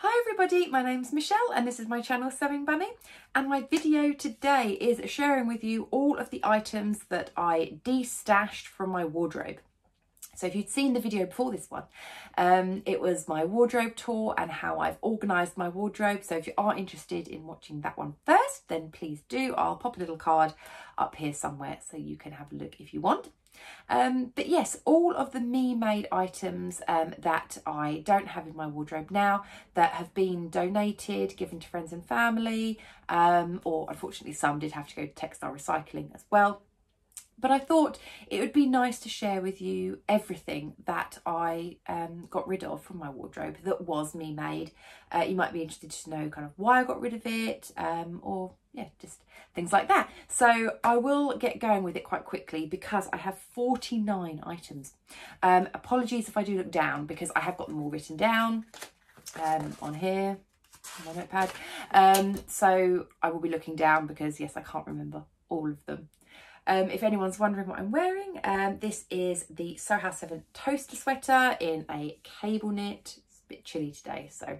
Hi everybody, my name's Michelle and this is my channel Sewing Bunny and my video today is sharing with you all of the items that I de-stashed from my wardrobe. So if you'd seen the video before this one, um, it was my wardrobe tour and how I've organised my wardrobe. So if you are interested in watching that one first, then please do. I'll pop a little card up here somewhere so you can have a look if you want. Um, but yes, all of the me made items um, that I don't have in my wardrobe now that have been donated, given to friends and family, um, or unfortunately some did have to go to textile recycling as well. But I thought it would be nice to share with you everything that I um, got rid of from my wardrobe that was me made. Uh, you might be interested to know kind of why I got rid of it um, or yeah, just things like that. So I will get going with it quite quickly because I have 49 items. Um, apologies if I do look down because I have got them all written down um, on here, on my notepad. Um, so I will be looking down because yes, I can't remember all of them. Um, if anyone's wondering what I'm wearing, um, this is the House 7 toaster sweater in a cable knit. It's a bit chilly today, so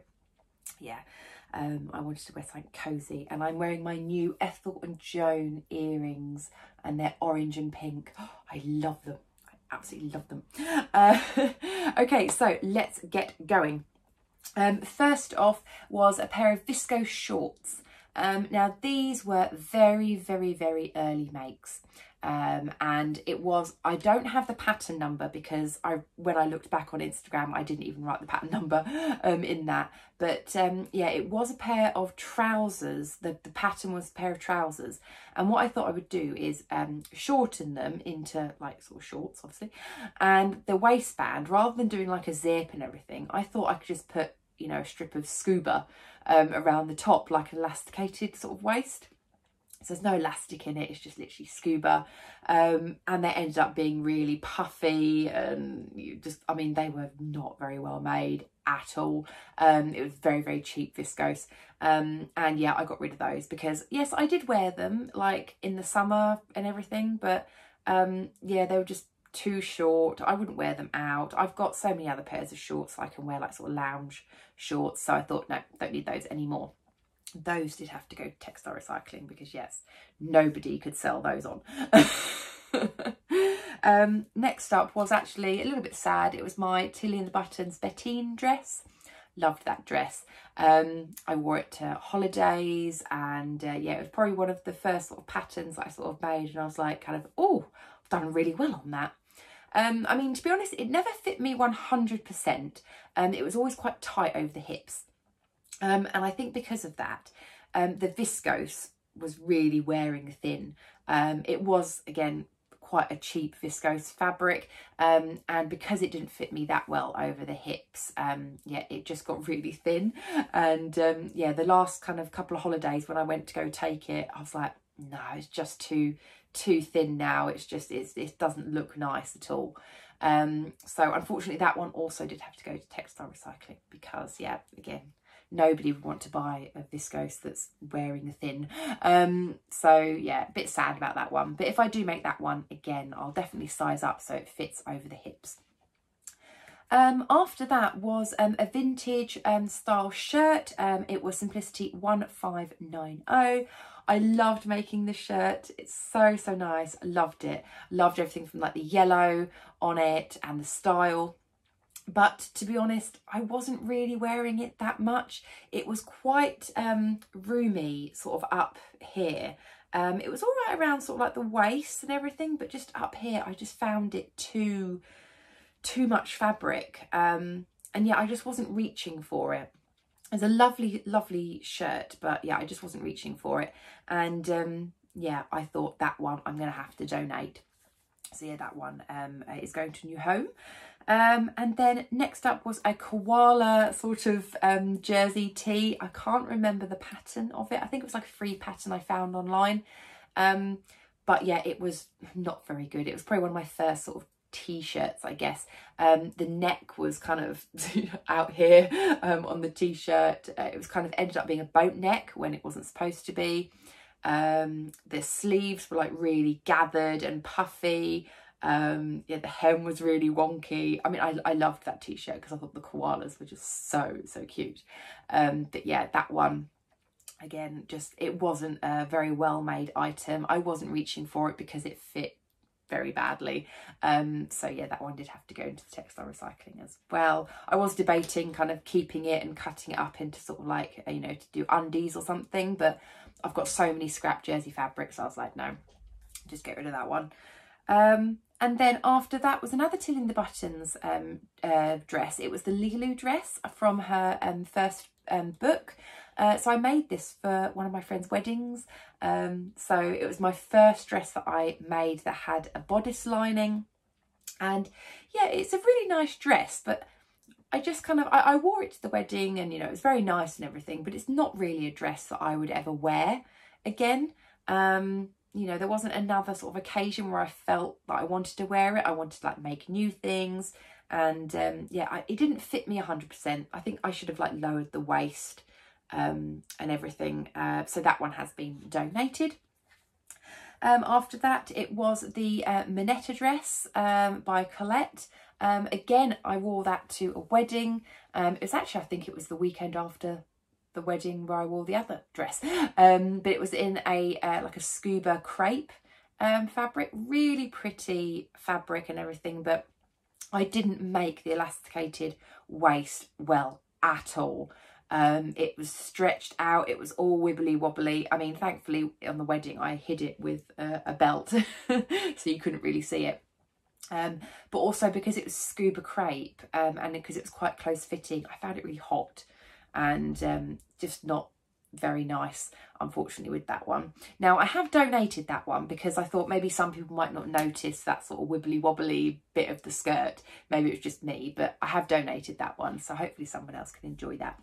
yeah, um, I wanted to wear something cosy. And I'm wearing my new Ethel and Joan earrings, and they're orange and pink. Oh, I love them. I absolutely love them. Uh, okay, so let's get going. Um, first off was a pair of viscose shorts. Um, now these were very, very, very early makes. Um, and it was, I don't have the pattern number because I, when I looked back on Instagram, I didn't even write the pattern number um, in that. But um, yeah, it was a pair of trousers. The, the pattern was a pair of trousers. And what I thought I would do is um, shorten them into like sort of shorts, obviously. And the waistband, rather than doing like a zip and everything, I thought I could just put, you know, a strip of scuba um, around the top, like an elasticated sort of waist. So there's no elastic in it, it's just literally scuba. Um, and they ended up being really puffy and you just, I mean, they were not very well made at all. Um, it was very, very cheap viscose. Um, and yeah, I got rid of those because yes, I did wear them like in the summer and everything, but um, yeah, they were just too short. I wouldn't wear them out. I've got so many other pairs of shorts I can wear like sort of lounge shorts. So I thought, no, don't need those anymore. Those did have to go to textile recycling because yes, nobody could sell those on. um, next up was actually a little bit sad. It was my Tilly and the Buttons Bettine dress. Loved that dress. Um, I wore it to holidays and uh, yeah, it was probably one of the first sort of patterns I sort of made and I was like kind of, oh, I've done really well on that. Um, I mean, to be honest, it never fit me 100%. Um, it was always quite tight over the hips. Um, and I think because of that, um, the viscose was really wearing thin. Um, it was, again, quite a cheap viscose fabric um, and because it didn't fit me that well over the hips um, yeah it just got really thin. And um, yeah the last kind of couple of holidays when I went to go take it I was like no it's just too too thin now. It's just it's, it doesn't look nice at all. Um, so unfortunately that one also did have to go to textile recycling because yeah again nobody would want to buy a viscose that's wearing a thin. Um, so yeah, a bit sad about that one. But if I do make that one again, I'll definitely size up so it fits over the hips. Um, after that was um, a vintage um, style shirt. Um, it was Simplicity 1590. I loved making this shirt. It's so, so nice. Loved it. Loved everything from like the yellow on it and the style but to be honest I wasn't really wearing it that much. It was quite um, roomy sort of up here. Um, it was all right around sort of like the waist and everything but just up here I just found it too too much fabric. Um, and yeah I just wasn't reaching for it. It's a lovely lovely shirt but yeah I just wasn't reaching for it. And um, yeah I thought that one I'm gonna have to donate so yeah that one um, is going to a new home um, and then next up was a koala sort of um, jersey tee. I can't remember the pattern of it. I think it was like a free pattern I found online. Um, but yeah, it was not very good. It was probably one of my first sort of t-shirts I guess um the neck was kind of out here um on the t-shirt uh, it was kind of ended up being a boat neck when it wasn't supposed to be um the sleeves were like really gathered and puffy Um, yeah, the hem was really wonky. I mean, I, I loved that t-shirt because I thought the koalas were just so, so cute. Um, but yeah, that one, again, just it wasn't a very well made item. I wasn't reaching for it because it fit very badly. Um, so yeah, that one did have to go into the textile recycling as well. I was debating kind of keeping it and cutting it up into sort of like, you know, to do undies or something, but I've got so many scrap jersey fabrics. I was like, no, just get rid of that one. Um, and then after that was another Tilly and the Buttons um, uh, dress. It was the Lilou dress from her um, first um, book. Uh, so I made this for one of my friend's weddings. Um, so it was my first dress that I made that had a bodice lining. And yeah, it's a really nice dress, but I just kind of, I, I wore it to the wedding and, you know, it was very nice and everything, but it's not really a dress that I would ever wear again. Um, you know, there wasn't another sort of occasion where I felt that I wanted to wear it. I wanted to like make new things. And um, yeah, I, it didn't fit me 100%. I think I should have like lowered the waist um, and everything. Uh, so that one has been donated. Um, after that, it was the uh, Moneta dress um, by Colette. Um, again, I wore that to a wedding. Um, it was actually, I think it was the weekend after the wedding where I wore the other dress. But it was in a uh, like a scuba crepe fabric. Really pretty fabric and everything, but I didn't make the elasticated waist well at all. Um, it was stretched out. It was all wibbly wobbly. I mean, thankfully on the wedding, I hid it with a, belt so you couldn't really see it. Um, but also because it was scuba crepe um, and because it was quite close fitting, I found it really hot and um, just not very nice, unfortunately, with that one. Now, I have donated that one because I thought maybe some people might not notice that sort of wibbly wobbly bit of the skirt. Maybe it was just me, but I have donated that one. So hopefully someone else can enjoy that.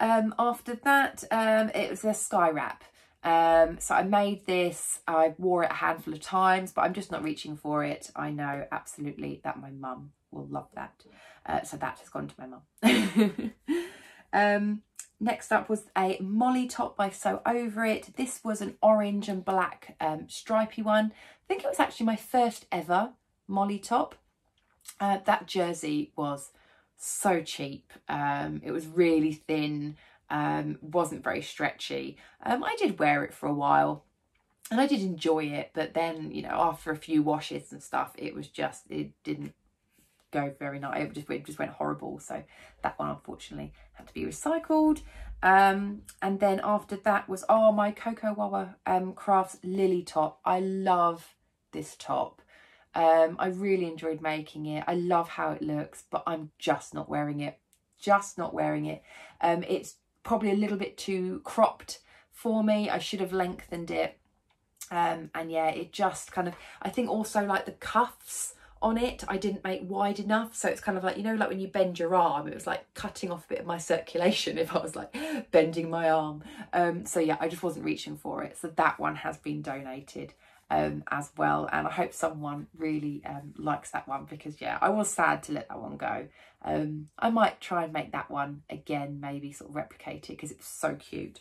Um, after that, um, it was a sky wrap. Um, so I made this, I wore it a handful of times, but I'm just not reaching for it. I know absolutely that my mum will love that. Uh, so that has gone to my mum. um, next up was a Molly top by Sew Over It. This was an orange and black um, stripy one. I think it was actually my first ever Molly top. Uh, that jersey was so cheap. Um, it was really thin, um, wasn't very stretchy. Um, I did wear it for a while and I did enjoy it, but then, you know, after a few washes and stuff, it was just, it didn't go very nice. It just, it just went horrible. So that one, unfortunately, had to be recycled. Um, and then after that was, oh, my Coco Wawa um, Crafts Lily top. I love this top. Um, I really enjoyed making it. I love how it looks, but I'm just not wearing it. Just not wearing it. Um, it's probably a little bit too cropped for me. I should have lengthened it. Um, and yeah, it just kind of, I think also like the cuffs on it I didn't make wide enough so it's kind of like you know like when you bend your arm it was like cutting off a bit of my circulation if I was like bending my arm um so yeah I just wasn't reaching for it so that one has been donated um, as well. And I hope someone really um, likes that one because, yeah, I was sad to let that one go. Um, I might try and make that one again, maybe sort of replicate it because it's so cute.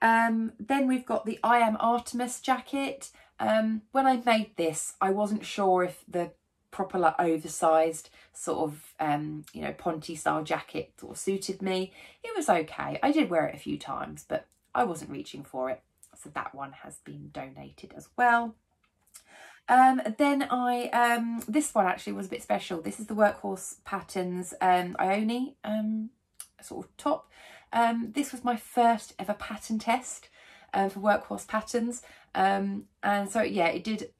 Um, then we've got the I Am Artemis jacket. Um, when I made this, I wasn't sure if the proper like oversized sort of um you know ponte style jacket sort of suited me it was okay i did wear it a few times but i wasn't reaching for it so that one has been donated as well. Um, then I, um, this one actually was a bit special. This is the Workhorse Patterns um, Ione um, sort of top. Um, this was my first ever pattern test uh, for Workhorse Patterns. Um, and so, yeah, it did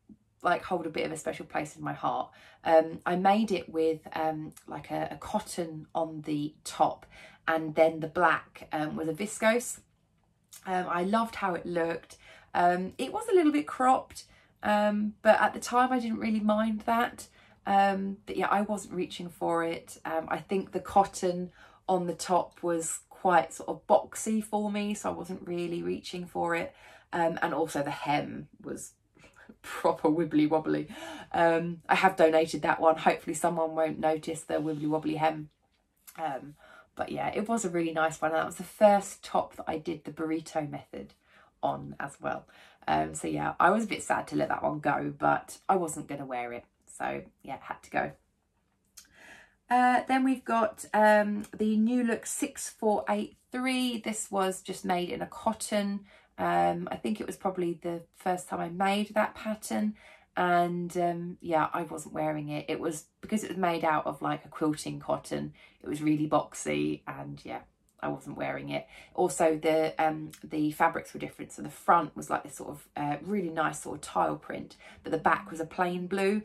like hold a bit of a special place in my heart. Um, I made it with um, like a, a, cotton on the top and then the black um, was a viscose um, I loved how it looked. Um, it was a little bit cropped, um, but at the time I didn't really mind that. But yeah, I wasn't reaching for it. I think the cotton on the top was quite sort of boxy for me, so I wasn't really reaching for it. Um, and also the hem was proper wibbly wobbly. Um, I have donated that one. Hopefully someone won't notice the wibbly wobbly hem. Um, but yeah, it was a really nice one. And that was the first top that I did the burrito method on as well. Um, so yeah, I was a bit sad to let that one go, but I wasn't going to wear it. So yeah, had to go. Uh, then we've got um, the New Look 6483. This was just made in a cotton. Um, I think it was probably the first time I made that pattern. And um, yeah, I wasn't wearing it. It was because it was made out of like a quilting cotton. It was really boxy and yeah, I wasn't wearing it. Also, the um, the fabrics were different. So the front was like this sort of uh, really nice sort of tile print, but the back was a plain blue.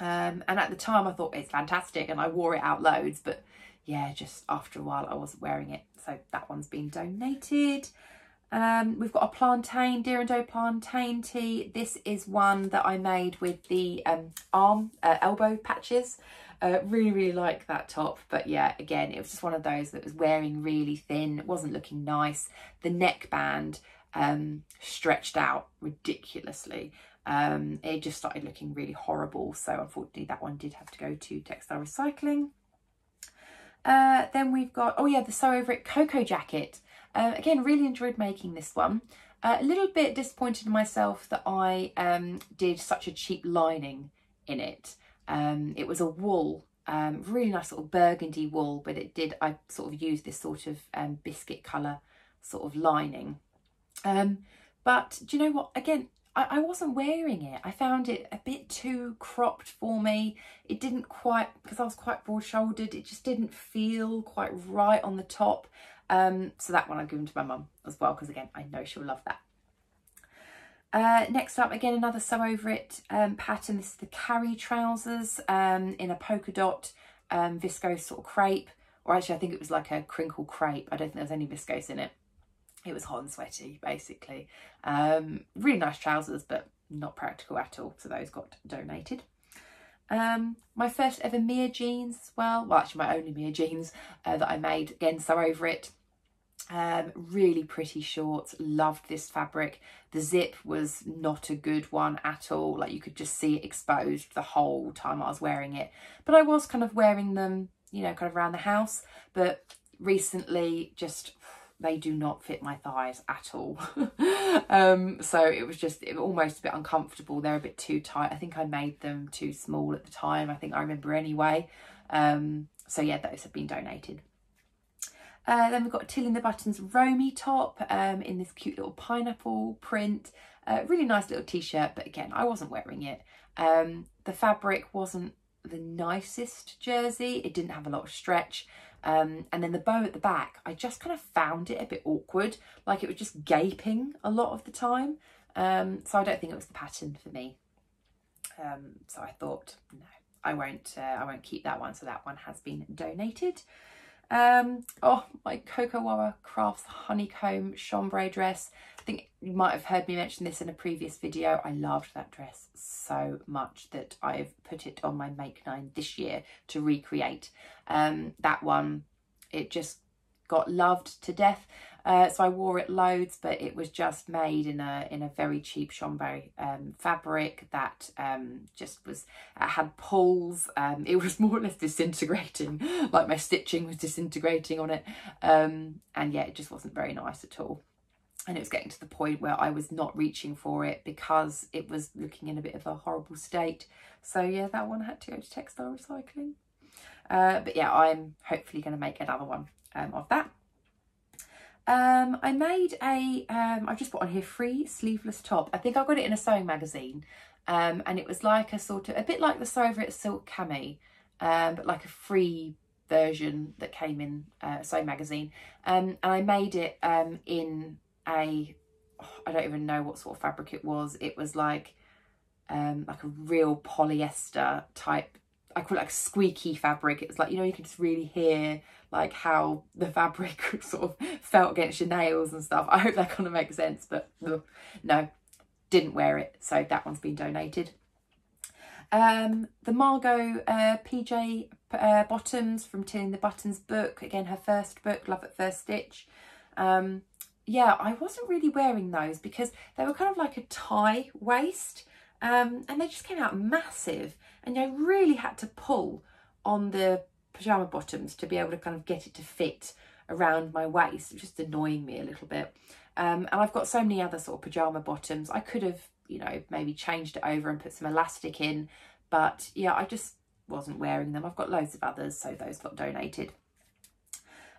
Um, and at the time I thought it's fantastic and I wore it out loads, but yeah, just after a while I wasn't wearing it. So that one's been donated. Um, we've got a plantain, Deer and Doe plantain tee. This is one that I made with the um, arm, uh, elbow patches. Uh, really, really like that top. But yeah, again, it was just one of those that was wearing really thin. It wasn't looking nice. The neckband um, stretched out ridiculously um, it just started looking really horrible. So unfortunately that one did have to go to textile recycling. Uh, then we've got, oh yeah, the Sew Over It Cocoa Jacket. Uh, again, really enjoyed making this one. Uh, a little bit disappointed in myself that I um, did such a cheap lining in it. Um, it was a wool, um, really nice sort of burgundy wool, but it did, I sort of used this sort of um, biscuit colour sort of lining. Um, but do you know what? Again, I, I wasn't wearing it. I found it a bit too cropped for me. It didn't quite, because I was quite broad shouldered, it just didn't feel quite right on the top. Um, so that one I've given to my mum as well, because again, I know she'll love that. Uh, next up, again, another sew over it um, pattern. This is the Carrie trousers um, in a polka dot um, viscose sort of crepe. Or actually, I think it was like a crinkle crepe. I don't think there was any viscose in it it was hot and sweaty basically. Um, really nice trousers but not practical at all so those got donated. Um, my first ever Mia jeans as well well actually my only Mia jeans uh, that I made again sew over it. Um, really pretty shorts loved this fabric. The zip was not a good one at all like you could just see it exposed the whole time I was wearing it. But I was kind of wearing them you know kind of around the house but recently just they do not fit my thighs at all. um, so it was just it was almost a bit uncomfortable. They're a bit too tight. I think I made them too small at the time. I think I remember anyway. Um, so yeah, those have been donated. Uh, then we've got Tilly and the Buttons Romy top um, in this cute little pineapple print. Uh, really nice little t-shirt, but again, I wasn't wearing it. Um, the fabric wasn't the nicest jersey. It didn't have a lot of stretch. Um, and then the bow at the back, I just kind of found it a bit awkward, like it was just gaping a lot of the time. Um, so I don't think it was the pattern for me. Um, so I thought, no, I won't, uh, I won't keep that one. So that one has been donated. Um, oh, my Coco Wawa Crafts Honeycomb Chambray dress. I think you might have heard me mention this in a previous video. I loved that dress so much that I've put it on my Make 9 this year to recreate. Um, that one, it just got loved to death. Uh, so I wore it loads, but it was just made in a in a very cheap chambray um, fabric that um, just was uh, had pulls. Um, it was more or less disintegrating, like my stitching was disintegrating on it, um, and yeah, it just wasn't very nice at all. And it was getting to the point where I was not reaching for it because it was looking in a bit of a horrible state. So yeah, that one had to go to textile recycling. Uh, but yeah, I'm hopefully going to make another one um, of that. Um, I made a, um, I've just put on here, free sleeveless top. I think I got it in a sewing magazine. Um, and it was like a sort of, a bit like the It Silk Cami, um, but like a free version that came in uh, a sewing magazine. Um, and I made it um, in a, oh, I don't even know what sort of fabric it was. It was like, um, like a real polyester type I call it like squeaky fabric. It's like, you know, you can just really hear like how the fabric sort of felt against your nails and stuff. I hope that kind of makes sense, but no, didn't wear it. So that one's been donated. Um, the Margot uh, PJ uh, bottoms from Tilly and the Buttons book. Again, her first book, Love at First Stitch. Um, yeah, I wasn't really wearing those because they were kind of like a tie waist um, and they just came out massive and I really had to pull on the pyjama bottoms to be able to kind of get it to fit around my waist, just annoying me a little bit. Um, and I've got so many other sort of pyjama bottoms. I could have, you know, maybe changed it over and put some elastic in. But yeah, I just wasn't wearing them. I've got loads of others, so those got donated.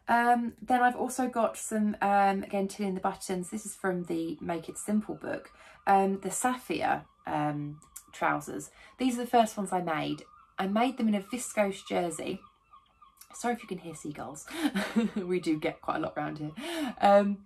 Um, then I've also got some, um, again, Tilly the Buttons. This is from the Make It Simple book. Um, the Sapphire um, trousers. These are the first ones I made. I made them in a viscose jersey. Sorry if you can hear seagulls. we do get quite a lot around here. Um,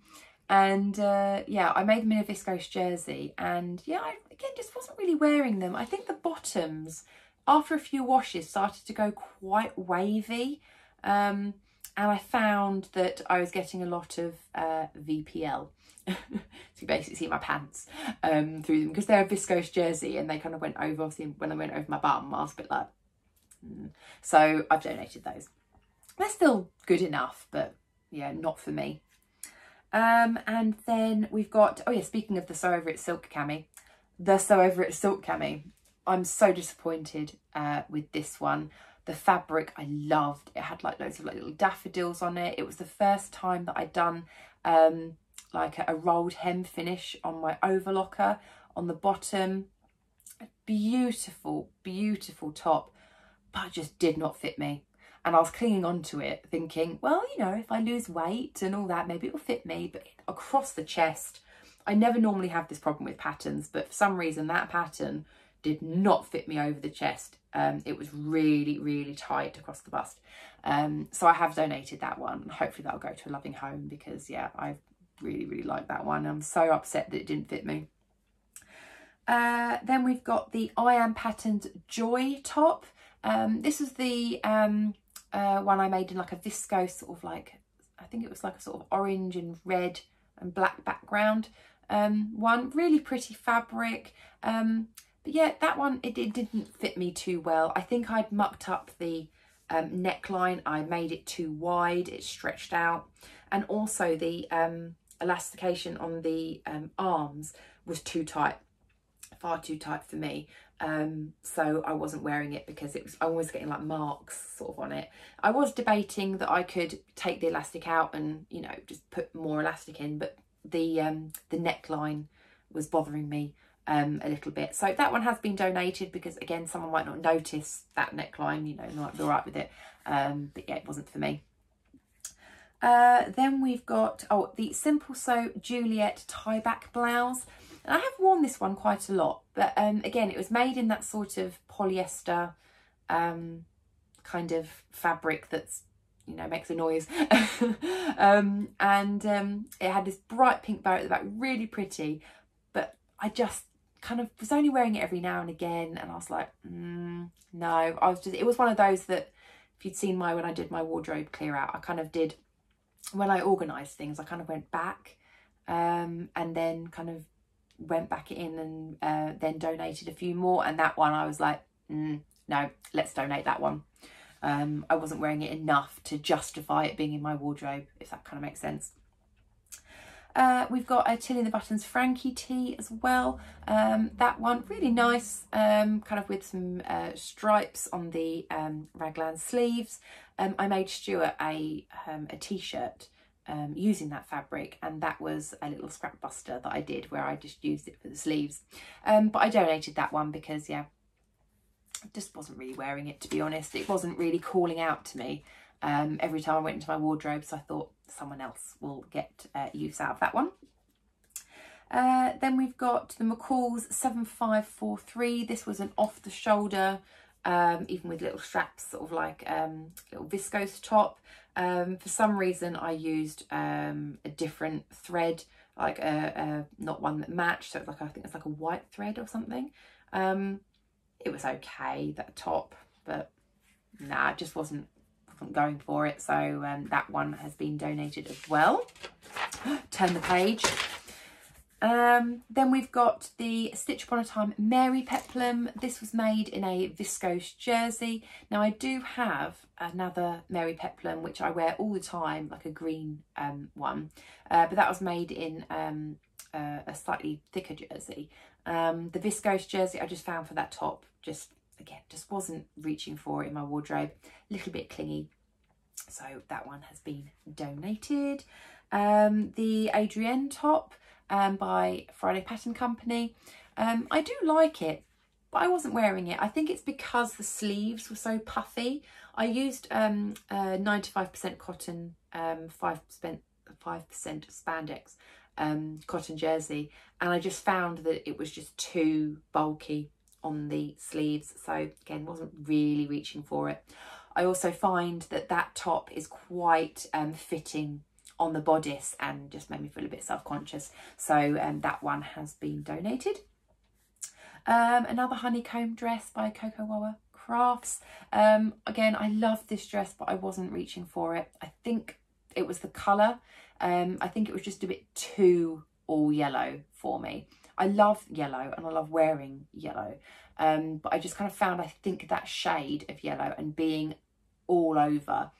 and uh, yeah, I made them in a viscose jersey. And yeah, I, again, just wasn't really wearing them. I think the bottoms, after a few washes, started to go quite wavy. Um, and I found that I was getting a lot of uh, VPL. so you basically see my pants um, through them because they're a viscose jersey and they kind of went over, obviously when I went over my bum, I was a bit like, mm. so I've donated those. They're still good enough, but yeah, not for me. Um, and then we've got, oh yeah, speaking of the Sew Over It Silk Cami, the Sew Over It Silk Cami. I'm so disappointed uh, with this one. The fabric I loved. It had like loads of like little daffodils on it. It was the first time that I'd done um, like a, a rolled hem finish on my overlocker on the bottom. Beautiful, beautiful top, but just did not fit me. And I was clinging on to it thinking, well, you know, if I lose weight and all that, maybe it will fit me. But across the chest, I never normally have this problem with patterns, but for some reason that pattern did not fit me over the chest. Um, it was really, really tight across the bust. Um, so I have donated that one. Hopefully that'll go to a loving home because, yeah, I really, really like that one. I'm so upset that it didn't fit me. Uh, then we've got the I Am Patterned Joy top. Um, this is the um, uh, one I made in like a viscose sort of like, I think it was like a sort of orange and red and black background um, one. Really pretty fabric. But yeah, that one, it, it, didn't fit me too well. I think I'd mucked up the um, neckline. I made it too wide. It stretched out. And also the um, elastication on the um, arms was too tight, far too tight for me. Um, so I wasn't wearing it because it was I was getting like marks sort of on it. I was debating that I could take the elastic out and you know just put more elastic in, but the um, the neckline was bothering me um, a little bit. So that one has been donated because again someone might not notice that neckline, you know, might be alright with it. Um, but yeah, it wasn't for me. Uh, then we've got, oh, the Simple Sew Juliet tie back blouse. And I have worn this one quite a lot, but um, again, it was made in that sort of polyester um, kind of fabric that's, you know, makes a noise. um, and um, it had this bright pink bow at the back, really pretty, but I just kind of was only wearing it every now and again. And I was like, mm, no, I was just, it was one of those that if you'd seen my, when I did my wardrobe clear out, I kind of did, when I organised things, I kind of went back um, and then kind of went back in and uh, then donated a few more. And that one I was like, mm, no, let's donate that one. Um, I wasn't wearing it enough to justify it being in my wardrobe, if that kind of makes sense. Uh, we've got a Tilly the Buttons Frankie tee as well. Um, that one really nice, um, kind of with some uh, stripes on the um, raglan sleeves. Um, I made Stuart a, um, a t-shirt um, using that fabric and that was a little scrap buster that I did where I just used it for the sleeves but I donated that one because yeah I just wasn't really wearing it to be honest it wasn't really calling out to me um, every time I went into my wardrobe so I thought someone else will get uh, use out of that one uh, then we've got the McCall's 7543 this was an off the shoulder um, even with little straps, sort of like um, little viscose top. Um, for some reason, I used um, a different thread, like a, a, not one that matched. So it's like I think it's like a white thread or something. Um, it was okay that top, but nah, it just wasn't going for it. So um, that one has been donated as well. Turn the page. Um, then we've got the Stitch Upon a Time Mary Peplum. This was made in a viscose jersey. Now I do have another Mary Peplum which I wear all the time, like a green um, one, uh, but that was made in um, uh, a slightly thicker jersey. Um, the viscose jersey I just found for that top just, again, just wasn't reaching for in my wardrobe. A little bit clingy. So that one has been donated. Um, the Adrienne top um, by Friday Pattern Company. Um, I do like it, but I wasn't wearing it. I think it's because the sleeves were so puffy. I used 95% um, cotton, 5% um, 5% spandex um, cotton jersey and I just found that it was just too bulky on the sleeves so again wasn't really reaching for it. I also find that that top is quite um, fitting on the bodice and just made me feel a bit self-conscious so um, that one has been donated. Um, another honeycomb dress by Coco Wah Crafts. Um, again, I love this dress, but I wasn't reaching for it. I think it was the colour. Um, I think it was just a bit too all yellow for me. I love yellow and I love wearing yellow. Um, but I just kind of found, I think that shade of yellow and being all over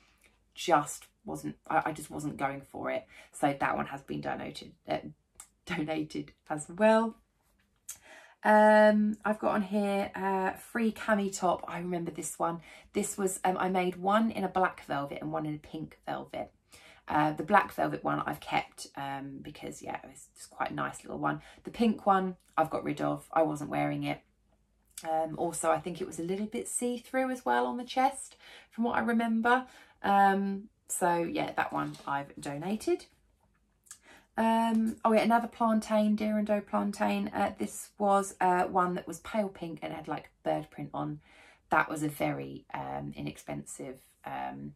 just wasn't, I, I just wasn't going for it. So that one has been donated, uh, donated as well. Um, I've got on here uh, free cami top. I remember this one. This was, um, I made one in a black velvet and one in a pink velvet. Uh, the black velvet one I've kept um, because, yeah, it's just quite a nice little one. The pink one I've got rid of. I wasn't wearing it. Um, also, I think it was a little bit see-through as well on the chest from what I remember. Um, so, yeah, that one I've donated. Um, oh yeah, another plantain, Deer and Doe plantain. Uh, this was uh, one that was pale pink and had like bird print on. That was a very um, inexpensive, um,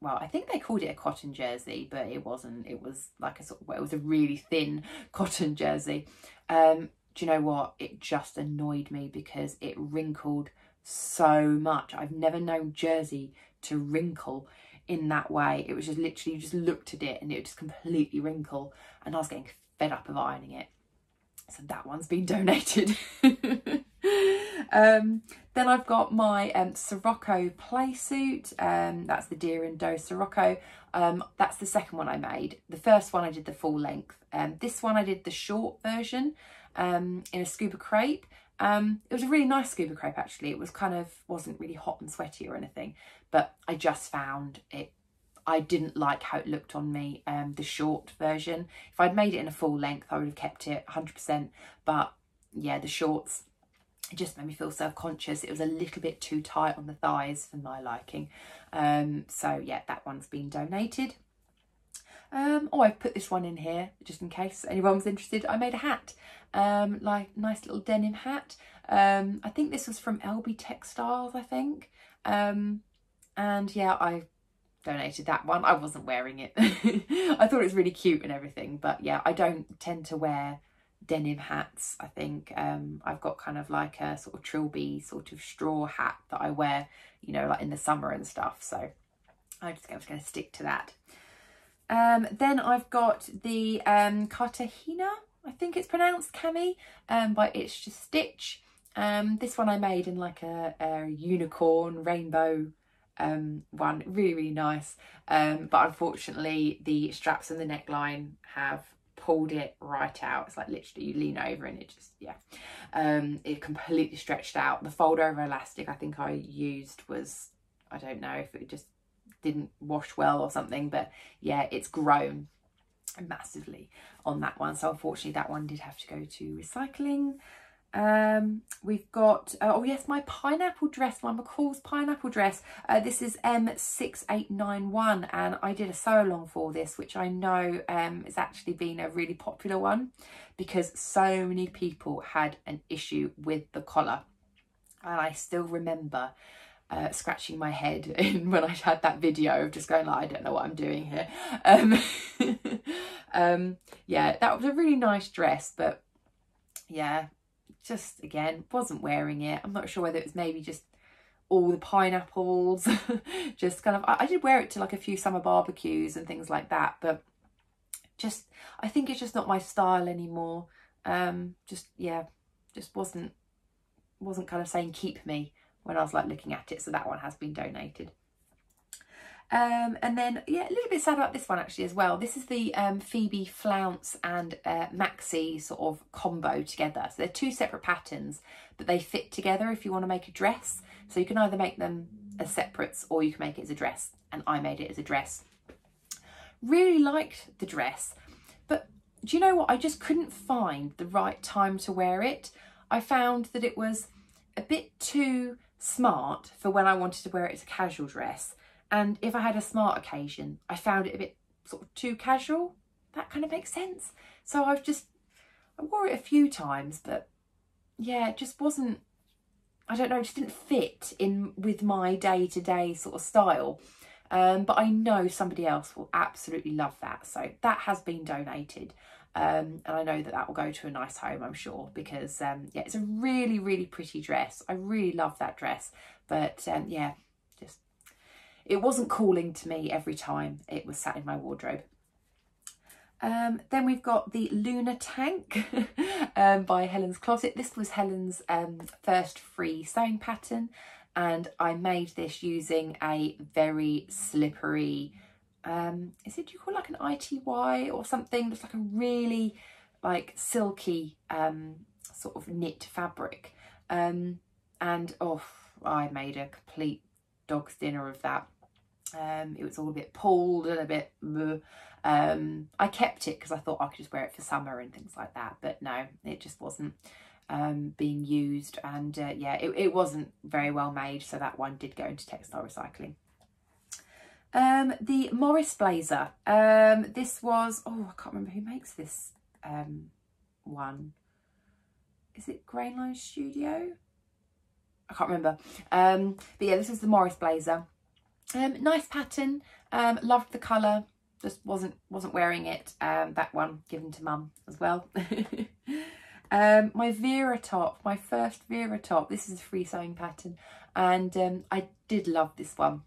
well, I think they called it a cotton jersey, but it wasn't. It was like a sort of, well, it was a really thin cotton jersey. Um, do you know what? It just annoyed me because it wrinkled so much. I've never known jersey to wrinkle in that way. It was just literally, you just looked at it and it would just completely wrinkle and I was getting fed up of ironing it. So that one's been donated. um, then I've got my um, Sirocco play suit. Um, that's the Deer and Doe Sirocco. Um, that's the second one I made. The first one I did the full length. Um, this one I did the short version um, in a scuba crepe. Um, it was a really nice scuba crepe actually. It was kind of, wasn't really hot and sweaty or anything, but I just found it, I didn't like how it looked on me, um, the short version. If I'd made it in a full length, I would have kept it 100%, but yeah, the shorts, it just made me feel self-conscious. It was a little bit too tight on the thighs for my liking. Um, so yeah, that one's been donated. Um, oh, I've put this one in here just in case anyone was interested. I made a hat, um, like nice little denim hat. Um, I think this was from LB Textiles, I think. Um, and yeah, I donated that one. I wasn't wearing it. I thought it was really cute and everything, but yeah, I don't tend to wear denim hats. I think um, I've got kind of like a sort of trilby sort of straw hat that I wear, you know, like in the summer and stuff. So I just I was going to stick to that. Um, then I've got the um, Cartagena, I think it's pronounced Cami, um, by Itch to Stitch. Um, this one I made in like a, a unicorn rainbow um, one, really, really nice. Um, but unfortunately, the straps and the neckline have pulled it right out. It's like literally you lean over and it just, yeah, um, it completely stretched out. The fold over elastic I think I used was, I don't know if it just didn't wash well or something, but yeah, it's grown massively on that one. So unfortunately that one did have to go to recycling. Um, we've got, uh, oh yes, my pineapple dress, my McCall's pineapple dress. Uh, this is M6891 and I did a sew along for this, which I know um, has actually been a really popular one because so many people had an issue with the collar. And I still remember uh, scratching my head in when I had that video of just going like, I don't know what I'm doing here. Um, um, yeah, that was a really nice dress, but yeah, just again, wasn't wearing it. I'm not sure whether it was maybe just all the pineapples, just kind of, I, I did wear it to like a few summer barbecues and things like that, but just, I think it's just not my style anymore. Um, just, yeah, just wasn't, wasn't kind of saying keep me when I was like looking at it. So that one has been donated. Um, and then, yeah, a little bit sad about this one actually as well. This is the um, Phoebe Flounce and uh, Maxi sort of combo together. So they're two separate patterns, but they fit together if you want to make a dress. So you can either make them as separates or you can make it as a dress. And I made it as a dress. really liked the dress, but do you know what? I just couldn't find the right time to wear it. I found that it was a bit too smart for when I wanted to wear it as a casual dress. And if I had a smart occasion, I found it a bit sort of too casual. That kind of makes sense. So I've just, I wore it a few times, but yeah, it just wasn't, I don't know, it just didn't fit in with my day-to-day -day sort of style. Um, but I know somebody else will absolutely love that. So that has been donated. Um, and I know that that will go to a nice home, I'm sure, because um, yeah, it's a really, really pretty dress. I really love that dress. But um, yeah, just it wasn't calling to me every time it was sat in my wardrobe. Um, then we've got the Lunar Tank um, by Helen's Closet. This was Helen's um, first free sewing pattern and I made this using a very slippery, um, is it, do you call it like an ITY or something? It's like a really like silky um, sort of knit fabric. Um, and oh, I made a complete dog's dinner of that. Um, it was all a bit pulled and a bit um, I kept it because I thought I could just wear it for summer and things like that. But no, it just wasn't um, being used and uh, yeah it, it wasn't very well made so that one did go into textile recycling. Um, the Morris blazer. Um, this was oh I can't remember who makes this um, one. Is it Grainline Studio? I can't remember. But yeah this is the Morris blazer um, nice pattern um, loved the colour just wasn't wasn't wearing it um, that one given to mum as well Um, my Vera top, my first Vera top, this is a free sewing pattern and um, I did love this one.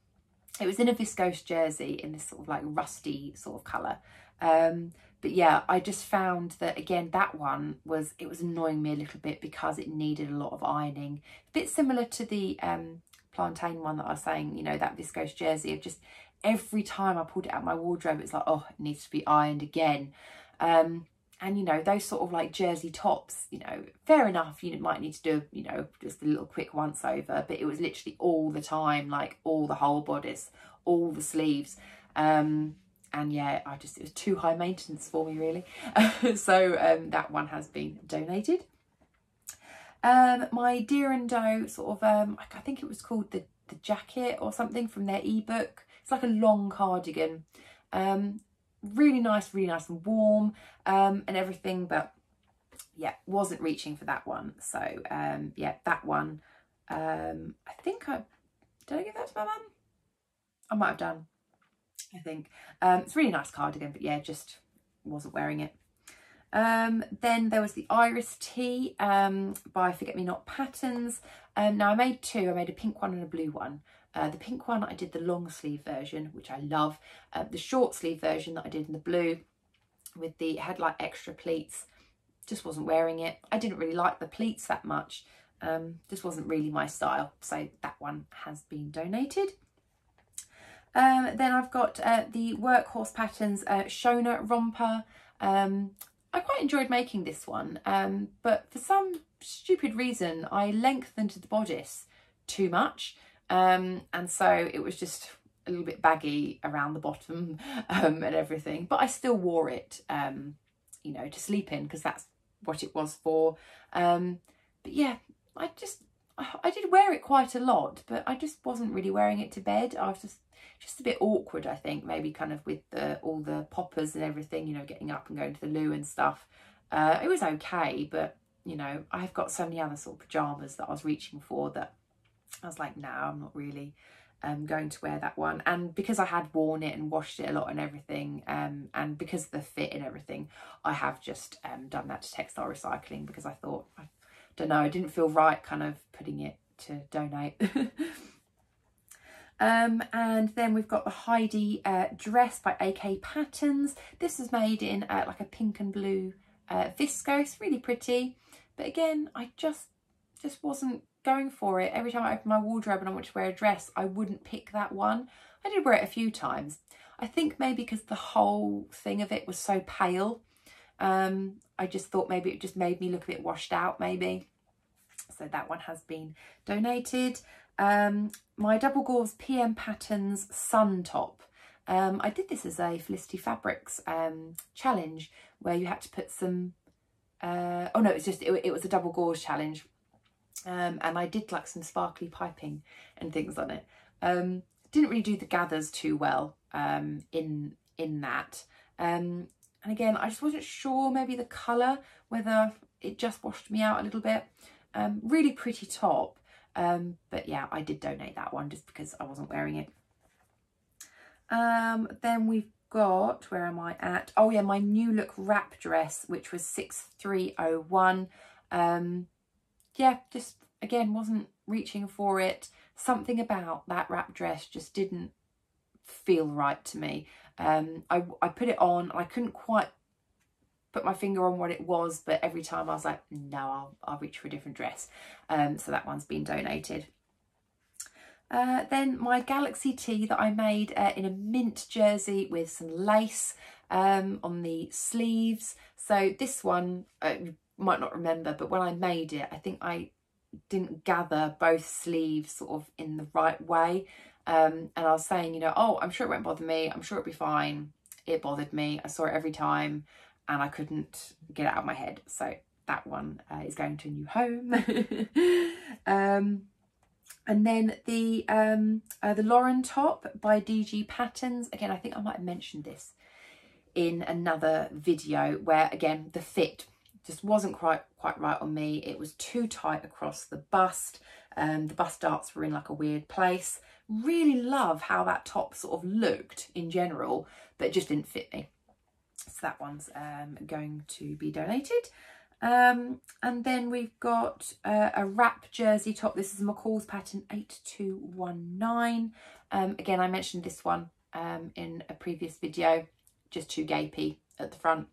It was in a viscose jersey in this sort of like rusty sort of colour. Um, but yeah, I just found that again, that one was, it was annoying me a little bit because it needed a lot of ironing. A bit similar to the um, plantain one that I was saying, you know, that viscose jersey of just every time I pulled it out my wardrobe, it's like, oh, it needs to be ironed again. Um, and you know those sort of like jersey tops you know fair enough you might need to do you know just a little quick once over but it was literally all the time like all the whole bodice all the sleeves. Um and yeah i just it was too high maintenance for me really. So um that one has been donated um my deer and doe sort of um i think it was called the the jacket or something from their ebook it's like a long cardigan um really nice, really nice and warm um, and everything. But yeah, wasn't reaching for that one. So um, yeah, that one, um, I think I, did I give that to my mum? I might have done, I think. Um, it's really nice cardigan, but yeah, just wasn't wearing it. Um, then there was the Iris Tee um, by Forget Me Not Patterns. Um, now I made two, I made a pink one and a blue one. Uh, the pink one, I did the long sleeve version, which I love. Uh, the short sleeve version that I did in the blue with the headlight extra pleats, just wasn't wearing it. I didn't really like the pleats that much. Um, just wasn't really my style. So that one has been donated. Um, then I've got uh, the Workhorse Patterns uh, Shona Romper. Um, I quite enjoyed making this one, um, but for some stupid reason, I lengthened the bodice too much. Um, and so it was just a little bit baggy around the bottom um, and everything. But I still wore it, um, you know, to sleep in because that's what it was for. Um, but yeah, I just, I did wear it quite a lot, but I just wasn't really wearing it to bed. I was just, just a bit awkward, I think, maybe kind of with the, all the poppers and everything, you know, getting up and going to the loo and stuff. Uh, it was okay, but, you know, I've got so many other sort of pyjamas that I was reaching for that I was like, no, I'm not really um, going to wear that one. And because I had worn it and washed it a lot and everything, um, and because of the fit and everything, I have just um, done that to textile recycling because I thought, I don't know, I didn't feel right kind of putting it to donate. Um, and then we've got the Heidi uh, dress by AK Patterns. This is made in uh, like a pink and blue uh, viscose, really pretty. But again, I just just wasn't going for it. Every time I open my wardrobe and I want to wear a dress, I wouldn't pick that one. I did wear it a few times. I think maybe because the whole thing of it was so pale. Um, I just thought maybe it just made me look a bit washed out maybe. So that one has been donated. Um, my Double Gauze PM Patterns Sun Top. Um, I did this as a Felicity Fabrics um, challenge where you had to put some, uh, oh no, it was just, it, it was a double gauze challenge. Um, and I did like some sparkly piping and things on it. Um, didn't really do the gathers too well um, in in that. Um, and again, I just wasn't sure maybe the colour, whether it just washed me out a little bit. Um, really pretty top. Um, but yeah, I did donate that one just because I wasn't wearing it. Um, then we've got, where am I at? Oh yeah, my new look wrap dress, which was 6301. Um, yeah, just again, wasn't reaching for it. Something about that wrap dress just didn't feel right to me. Um, I, I put it on, I couldn't quite put my finger on what it was, but every time I was like, no, I'll, I'll reach for a different dress. Um, so that one's been donated. Uh, then my Galaxy tee that I made uh, in a mint jersey with some lace um, on the sleeves. So this one, uh, you might not remember, but when I made it, I think I didn't gather both sleeves sort of in the right way. Um, and I was saying, you know, oh, I'm sure it won't bother me. I'm sure it'll be fine. It bothered me. I saw it every time and I couldn't get it out of my head. So that one uh, is going to a new home. um, and then the um, uh, the Lauren top by DG Patterns. Again, I think I might have mentioned this in another video where, again, the fit just wasn't quite quite right on me. It was too tight across the bust. Um, the bust darts were in like a weird place. Really love how that top sort of looked in general, but it just didn't fit me. So that one's um, going to be donated. Um, and then we've got uh, a wrap jersey top. This is McCall's pattern 8219. Um, again, I mentioned this one um, in a previous video, just too gapey at the front.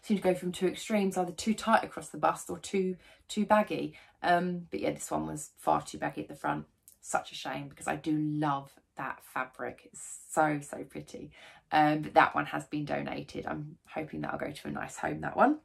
Seem to go from two extremes, either too tight across the bust or too too baggy. Um, but yeah, this one was far too baggy at the front. Such a shame because I do love that fabric. It's so, so pretty. Um, but that one has been donated. I'm hoping that'll go to a nice home, that one.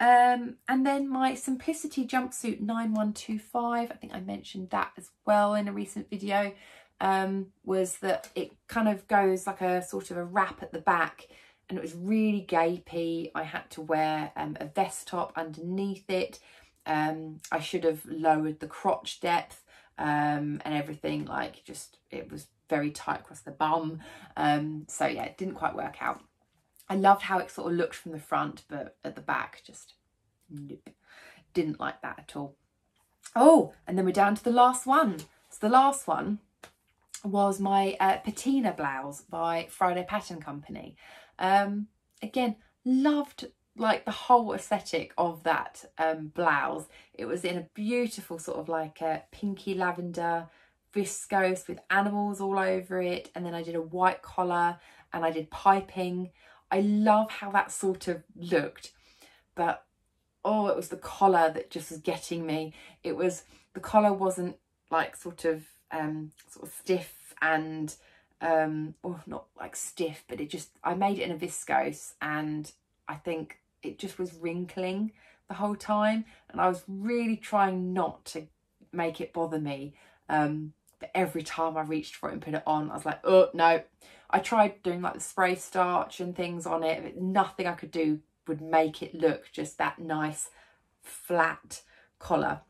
Um, and then my Simplicity jumpsuit 9125, I think I mentioned that as well in a recent video, um, was that it kind of goes like a sort of a wrap at the back and it was really gapey. I had to wear um, a vest top underneath it. Um, I should have lowered the crotch depth um, and everything like just it was very tight across the bum. Um, so yeah it didn't quite work out. I loved how it sort of looked from the front but at the back just nope. Didn't like that at all. Oh and then we're down to the last one. So the last one was my uh, patina blouse by Friday Pattern Company. Um, again loved like the whole aesthetic of that um, blouse. It was in a beautiful sort of like a pinky lavender viscose with animals all over it. And then I did a white collar and I did piping. I love how that sort of looked, but oh, it was the collar that just was getting me. It was, the collar wasn't like sort of, um, sort of stiff and, um, or not like stiff, but it just, I made it in a viscose and I think it just was wrinkling the whole time and I was really trying not to make it bother me um, but every time I reached for it and put it on I was like oh no. I tried doing like the spray starch and things on it but nothing I could do would make it look just that nice flat collar.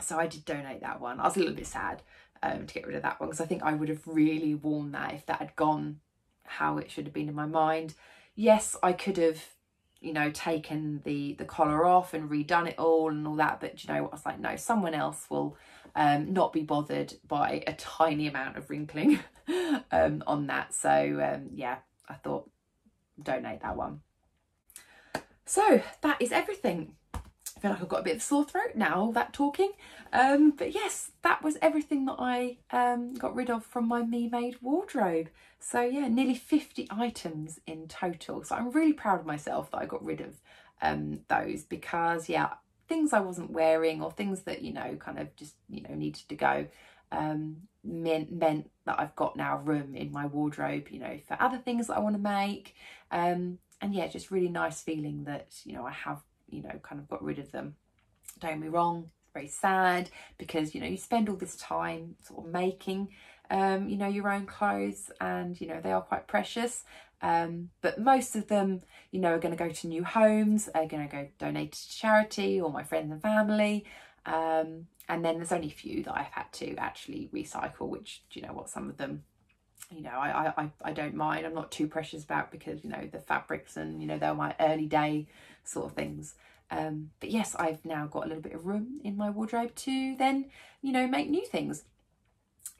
So I did donate that one. I was a little bit sad um, to get rid of that one because I think I would have really worn that if that had gone how it should have been in my mind. Yes I could have you know, taken the, the collar off and redone it all and all that. But you know, what I was like, no, someone else will um, not be bothered by a tiny amount of wrinkling um, on that. So um, yeah, I thought donate that one. So that is everything feel like I've got a bit of a sore throat now, that talking. Um, but yes, that was everything that I um, got rid of from my Me Made wardrobe. So yeah, nearly 50 items in total. So I'm really proud of myself that I got rid of um, those because yeah, things I wasn't wearing or things that, you know, kind of just, you know, needed to go um, meant, meant that I've got now room in my wardrobe, you know, for other things that I want to make. Um, and yeah, just really nice feeling that, you know, I have you know, kind of got rid of them. Don't me wrong, very sad because, you know, you spend all this time sort of making um, you know, your own clothes and, you know, they are quite precious. Um, but most of them, you know, are going to go to new homes, are going to go donate to charity or my friends and family. Um, and then there's only a few that I've had to actually recycle, which, you know what, some of them, you know, I, I, I don't mind. I'm not too precious about because, you know, the fabrics and, you know, they're my early day sort of things. Um, but yes, I've now got a little bit of room in my wardrobe to then, you know, make new things.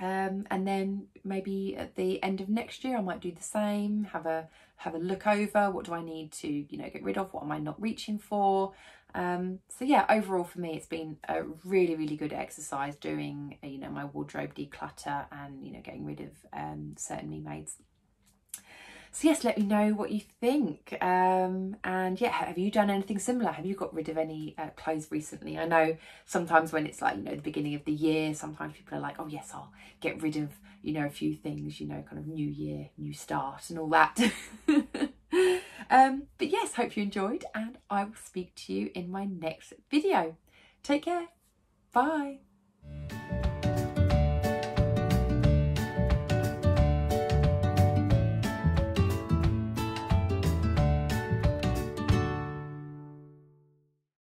Um, and then maybe at the end of next year, I might do the same. Have a have a look over. What do I need to, you know, get rid of? What am I not reaching for? Um, so yeah, overall for me, it's been a really, really good exercise doing, you know, my wardrobe declutter and, you know, getting rid of um, certain me mades. So yes, let me know what you think. Um, and yeah, have you done anything similar? Have you got rid of any uh, clothes recently? I know sometimes when it's like, you know, the beginning of the year, sometimes people are like, oh yes, I'll get rid of, you know, a few things, you know, kind of new year, new start and all that. Um, but yes, hope you enjoyed and I will speak to you in my next video. Take care. Bye.